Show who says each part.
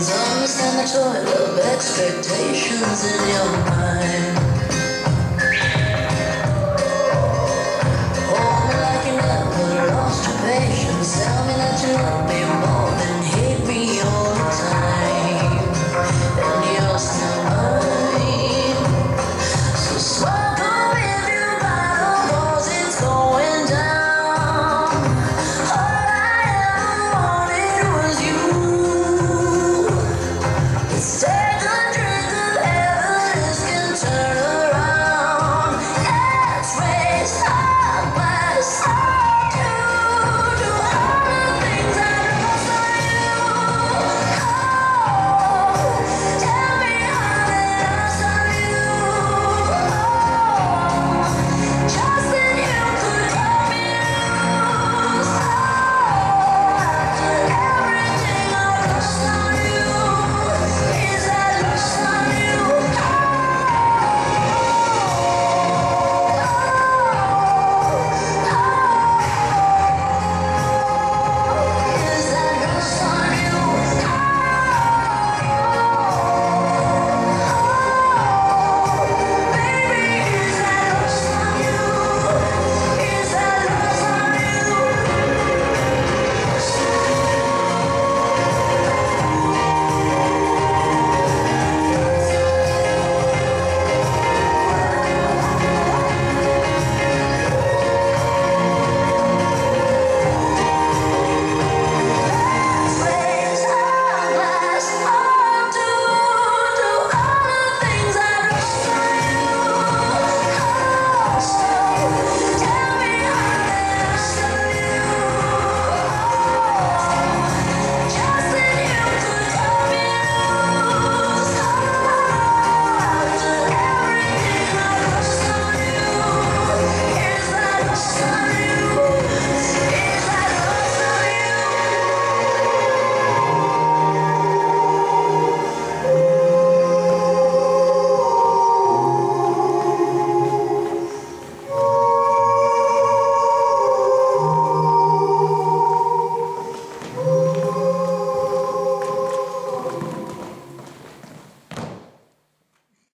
Speaker 1: There's always premature of expectations in your mind.